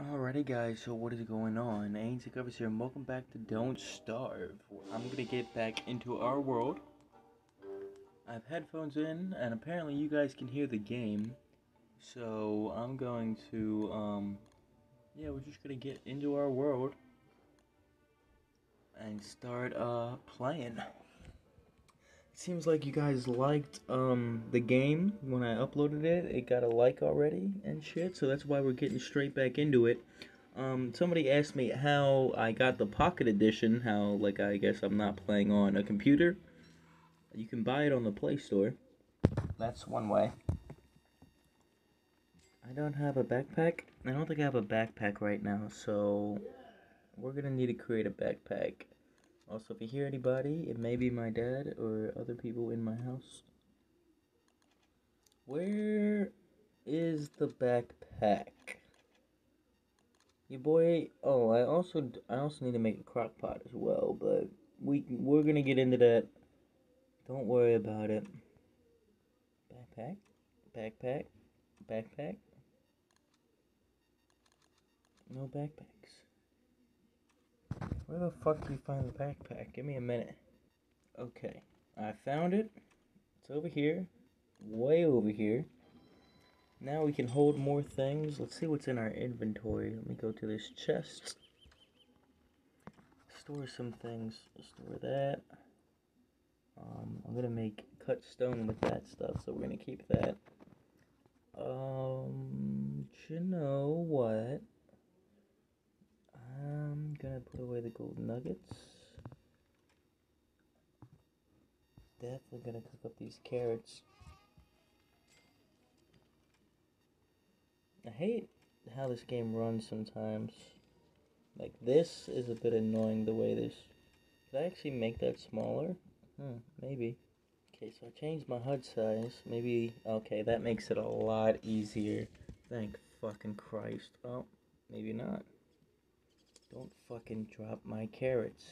Alrighty guys, so what is going on? A&C Covers here and welcome back to Don't Starve. I'm gonna get back into our world. I have headphones in and apparently you guys can hear the game. So I'm going to, um, yeah, we're just gonna get into our world and start, uh, playing. Seems like you guys liked um, the game when I uploaded it. It got a like already and shit, so that's why we're getting straight back into it. Um, somebody asked me how I got the Pocket Edition, how, like, I guess I'm not playing on a computer. You can buy it on the Play Store. That's one way. I don't have a backpack. I don't think I have a backpack right now, so we're gonna need to create a backpack. Also, if you hear anybody, it may be my dad or other people in my house. Where is the backpack? Your boy. Oh, I also I also need to make a crock pot as well, but we we're gonna get into that. Don't worry about it. Backpack, backpack, backpack. No backpacks. Where the fuck do you find the backpack? Give me a minute. Okay, I found it. It's over here. Way over here. Now we can hold more things. Let's see what's in our inventory. Let me go to this chest. Store some things. Store that. Um, I'm gonna make cut stone with that stuff, so we're gonna keep that. Um, you know what? I'm gonna gold nuggets. Definitely gonna cook up these carrots. I hate how this game runs sometimes. Like this is a bit annoying the way this. Could I actually make that smaller? Hmm, maybe. Okay, so I changed my HUD size. Maybe, okay, that makes it a lot easier. Thank fucking Christ. Oh, maybe not. Don't fucking drop my carrots.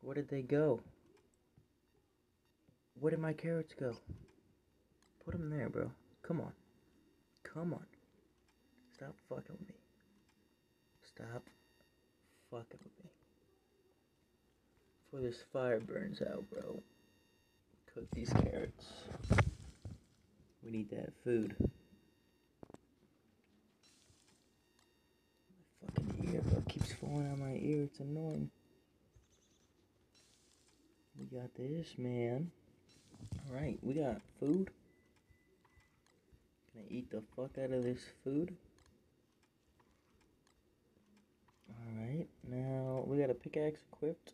Where did they go? Where did my carrots go? Put them there, bro. Come on. Come on. Stop fucking with me. Stop fucking with me. Before this fire burns out, bro. Cook these carrots. We need that food. Ear, bro. It keeps falling out my ear. It's annoying. We got this, man. Alright, we got food. Gonna eat the fuck out of this food. Alright, now we got a pickaxe equipped.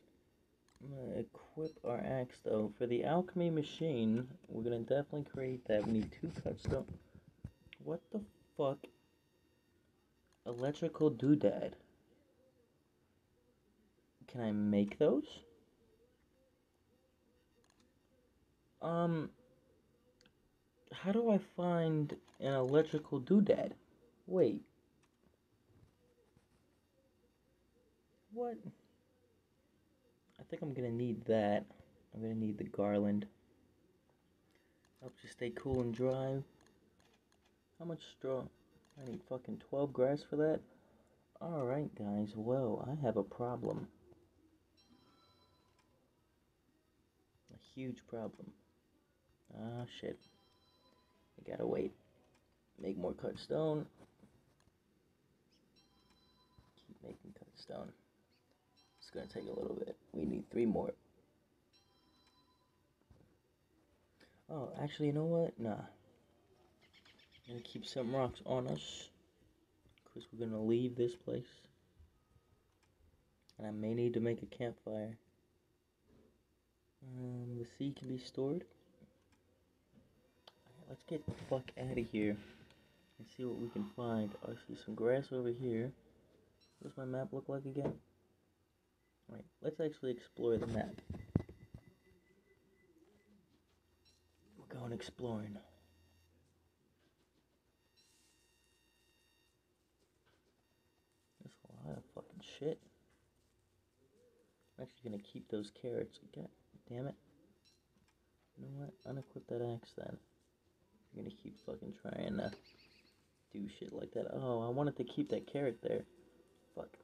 I'm gonna equip our axe though. For the alchemy machine, we're gonna definitely create that. We need two cuts though. What the fuck? Electrical doodad. Can I make those? Um, how do I find an electrical doodad? Wait. What? I think I'm gonna need that. I'm gonna need the garland. Helps you stay cool and dry. How much straw? I need fucking 12 grass for that? Alright guys, well, I have a problem. A huge problem. Ah, shit. I gotta wait. Make more cut stone. Keep making cut stone. It's gonna take a little bit. We need three more. Oh, actually, you know what? Nah. Gonna keep some rocks on us. Because we're gonna leave this place. And I may need to make a campfire. Um, the sea can be stored. let's get the fuck out of here and see what we can find. I see some grass over here. What does my map look like again? Alright, let's actually explore the map. We're going exploring. There's a lot of fucking shit. I'm actually gonna keep those carrots. Okay. Damn it. You know what? Unequip that axe then. I'm gonna keep fucking trying to do shit like that. Oh, I wanted to keep that carrot there. Fuck.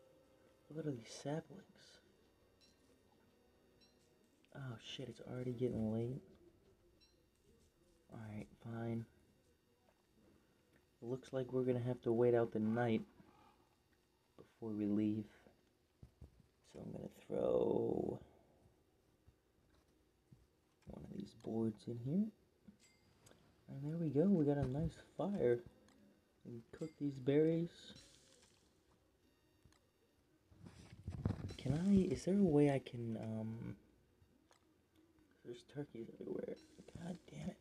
Look at all these saplings. Oh shit, it's already getting late. Alright, fine. Looks like we're gonna have to wait out the night before we leave. So I'm gonna throw one of these boards in here. And there we go, we got a nice fire. And cook these berries. Can I, is there a way I can, um, there's turkeys everywhere. God damn it.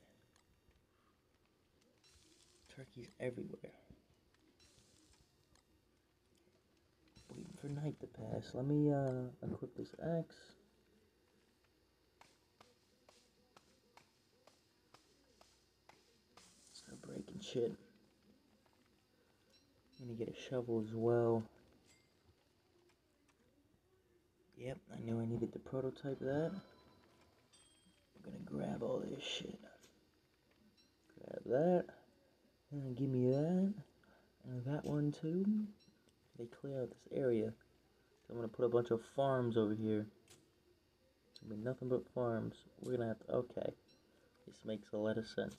Turkeys everywhere. For night to pass. Let me, uh, equip this axe. Start breaking shit. I'm gonna get a shovel as well. Yep, I knew I needed to prototype that. I'm gonna grab all this shit. Grab that. And give me that. And that one too. They clear out this area. I'm gonna put a bunch of farms over here. It's gonna be nothing but farms. We're gonna have to, okay. This makes a lot of sense.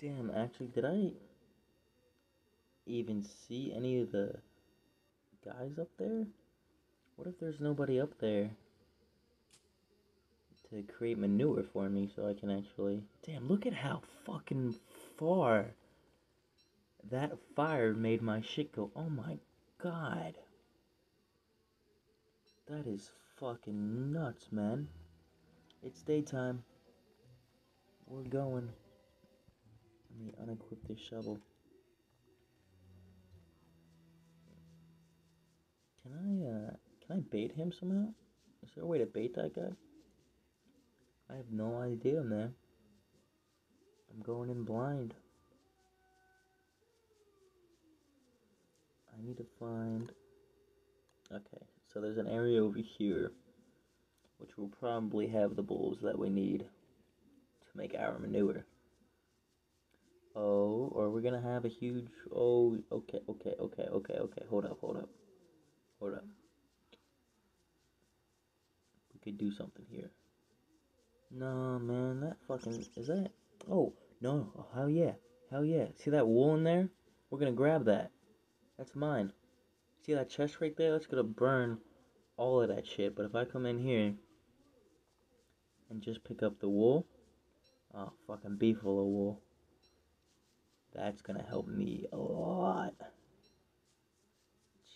Damn, actually, did I even see any of the guys up there? What if there's nobody up there to create manure for me so I can actually... Damn, look at how fucking far that fire made my shit go. Oh my god. That is fucking nuts, man. It's daytime. We're going. Let me unequip this shovel. Can I, uh, can I bait him somehow? Is there a way to bait that guy? I have no idea, man. I'm going in blind. Need to find... Okay, so there's an area over here which will probably have the bulls that we need to make our manure. Oh, or we're gonna have a huge... Oh, okay, okay, okay, okay, okay. Hold up, hold up. Hold up. We could do something here. No, man, that fucking... Is that... Oh, no. Oh, hell yeah. Hell yeah. See that wool in there? We're gonna grab that. That's mine. See that chest right there? That's gonna burn all of that shit. But if I come in here and just pick up the wool, oh, fucking beef full of wool. That's gonna help me a lot.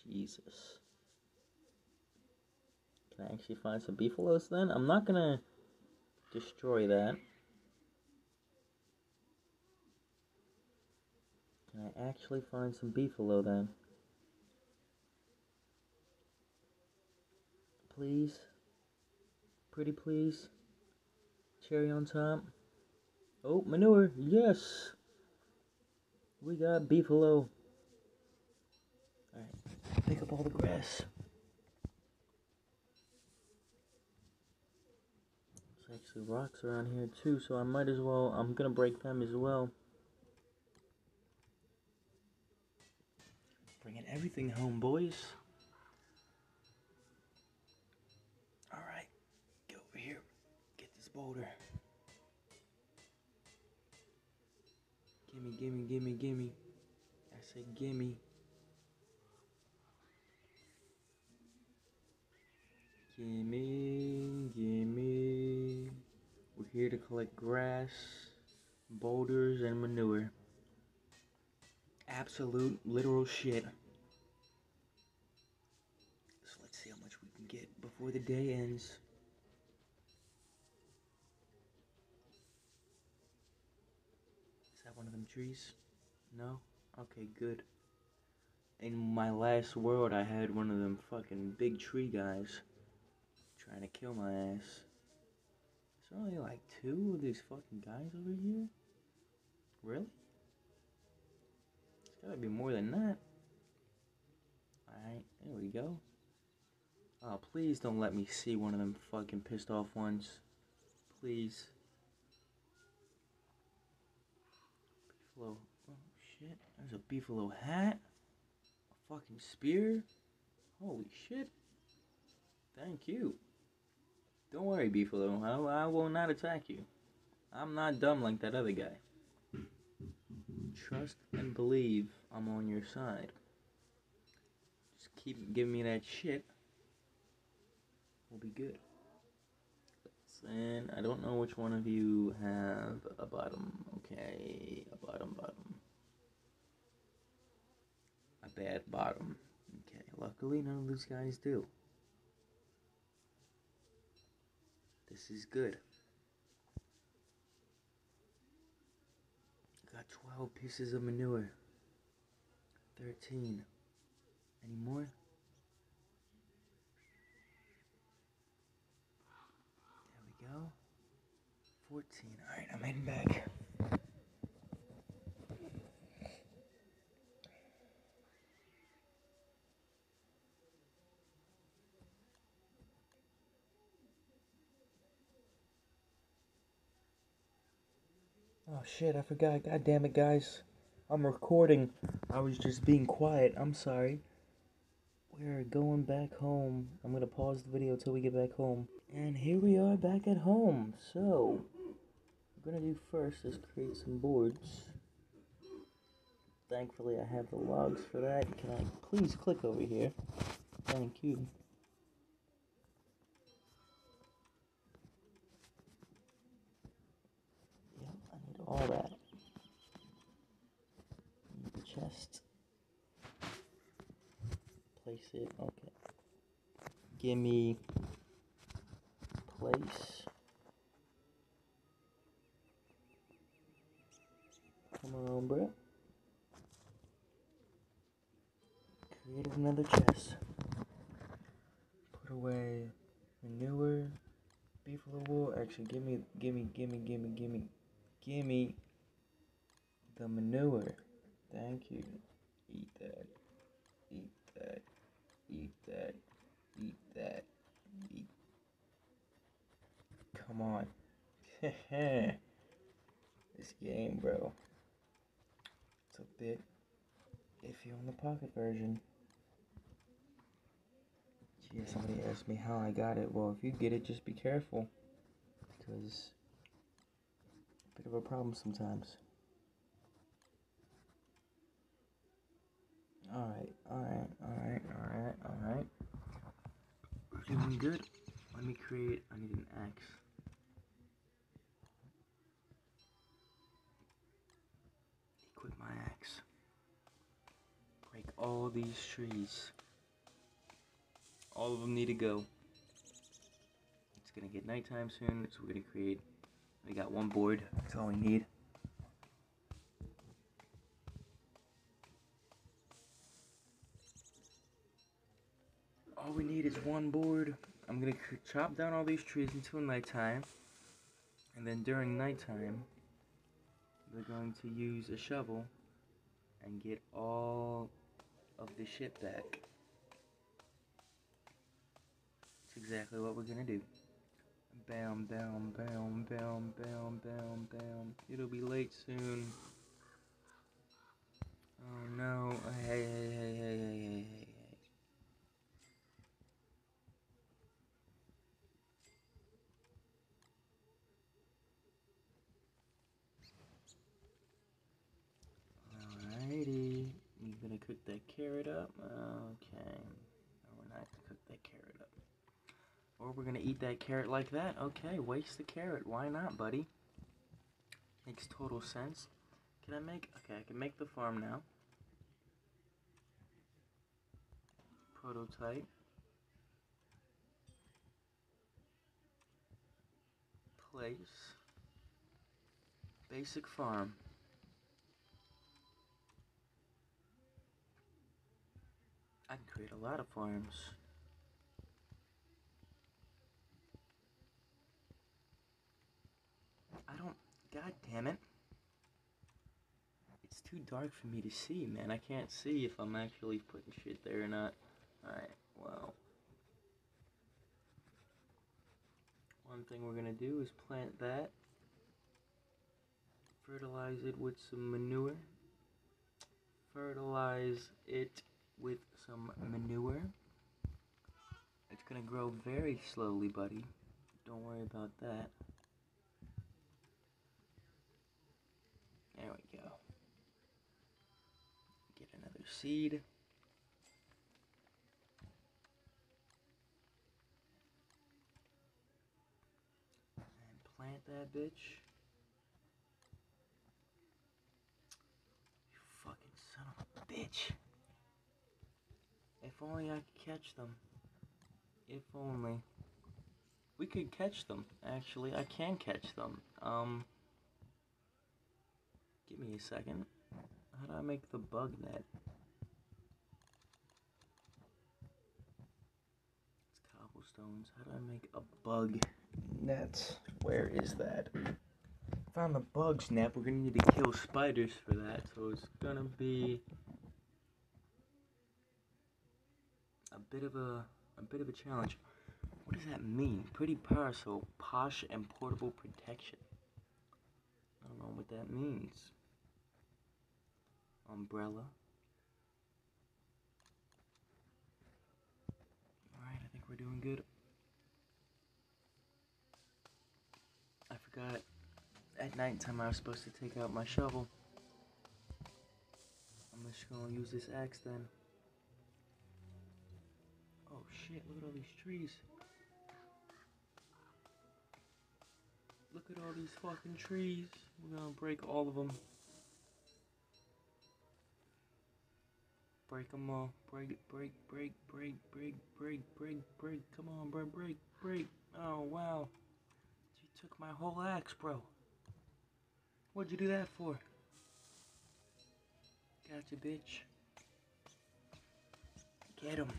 Jesus. Can I actually find some beefaloes then? I'm not gonna destroy that. I actually find some beefalo then? Please? Pretty please? Cherry on top? Oh, manure, yes! We got beefalo. Alright, pick up all the grass. There's actually rocks around here too, so I might as well, I'm gonna break them as well. Bringing everything home, boys. Alright, get over here. Get this boulder. Gimme, gimme, gimme, gimme. I said gimme. Gimme, gimme. We're here to collect grass, boulders, and manure absolute literal shit. So let's see how much we can get before the day ends. Is that one of them trees? No? Okay, good. In my last world, I had one of them fucking big tree guys trying to kill my ass. Is there only like two of these fucking guys over here? Really? There's gotta be more than that. Alright, there we go. Oh, please don't let me see one of them fucking pissed off ones. Please. Flow. Oh, shit. There's a beefalo hat. A fucking spear. Holy shit. Thank you. Don't worry, beefalo. I, I will not attack you. I'm not dumb like that other guy. Trust and believe I'm on your side. Just keep giving me that shit. We'll be good. And I don't know which one of you have a bottom. Okay, a bottom, bottom. A bad bottom. Okay, luckily none of these guys do. This is good. Got 12 pieces of manure. 13. Any more? There we go. 14. Alright, I'm heading back. Oh shit, I forgot. God damn it, guys. I'm recording. I was just being quiet. I'm sorry. We're going back home. I'm gonna pause the video till we get back home. And here we are back at home. So, we're gonna do first is create some boards. Thankfully, I have the logs for that. Can I please click over here? Thank you. Yep, I need all that. Need the chest. Place it. Okay. Give me Create another chest. Put away manure, beefalo wool. Actually, give me, give me, give me, give me, give me, give me the manure. Thank you. Eat that. Eat that. Eat that. Eat that. Eat. Come on. this game, bro. It's a bit iffy on the pocket version. Gee, somebody asked me how I got it. Well, if you get it, just be careful. Because a bit of a problem sometimes. Alright, alright, alright, alright, alright. Doing good. Let me create, I need an axe. Equip my axe. Break all these trees. All of them need to go. It's gonna get nighttime soon, so we're gonna create. We got one board. That's all we need. All we need is one board. I'm gonna chop down all these trees until nighttime, and then during nighttime, we're going to use a shovel and get all of the shit back. Exactly what we're gonna do. Bam, bam, bam, bam, bam, bam, bam. It'll be late soon. Oh no. Hey, hey, hey, hey, hey, hey, hey. Alrighty. You gonna cook that carrot up? Okay. No, we're not gonna cook that carrot up. Or we're gonna eat that carrot like that. Okay, waste the carrot. Why not, buddy? Makes total sense. Can I make... Okay, I can make the farm now. Prototype. Place. Basic farm. I can create a lot of farms. I don't. God damn it. It's too dark for me to see, man. I can't see if I'm actually putting shit there or not. Alright, well. One thing we're gonna do is plant that. Fertilize it with some manure. fertilize it with some manure. It's gonna grow very slowly, buddy. Don't worry about that. There we go. Get another seed. And plant that bitch. You fucking son of a bitch. If only I could catch them. If only. We could catch them, actually. I can catch them. Um, give me a second. How do I make the bug net? It's cobblestones. How do I make a bug net? Where is that? Found the bugs net. We're gonna need to kill spiders for that, so it's gonna be a bit of a a bit of a challenge. What does that mean? Pretty parasol, posh and portable protection. I don't know what that means. Umbrella. Alright, I think we're doing good. I forgot at nighttime I was supposed to take out my shovel. I'm just gonna use this axe then. Oh shit, look at all these trees. Look at all these fucking trees. We're gonna break all of them. Break them all. Break, break, break, break, break, break, break, break. Come on, bro. Break, break. Oh, wow. You took my whole axe, bro. What'd you do that for? Gotcha, bitch. Get him.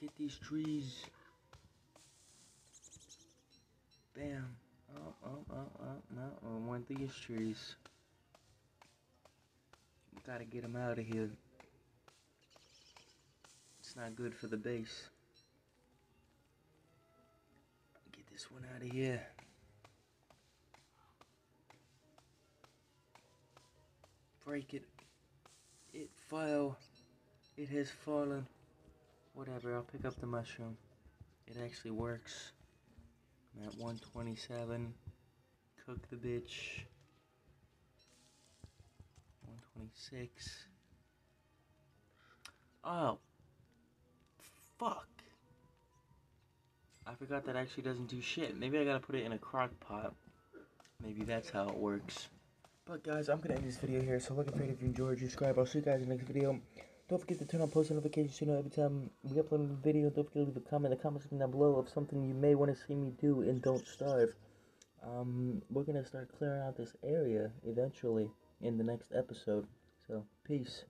Get these trees. Bam. Oh, oh, oh, oh, no. I want these trees. Gotta get them out of here. It's not good for the base. Get this one out of here. Break it. It fell. It has fallen. Whatever, I'll pick up the mushroom. It actually works. I'm at 127. Cook the bitch. 126. Oh. Fuck. I forgot that actually doesn't do shit. Maybe I gotta put it in a crock pot. Maybe that's how it works. But guys, I'm gonna end this video here. So looking for it if you enjoyed, subscribe. I'll see you guys in the next video. Don't forget to turn on post notifications so you know every time we upload a new video. Don't forget to leave a comment in the comment section down below of something you may want to see me do and don't starve. Um, we're gonna start clearing out this area eventually in the next episode. So, peace.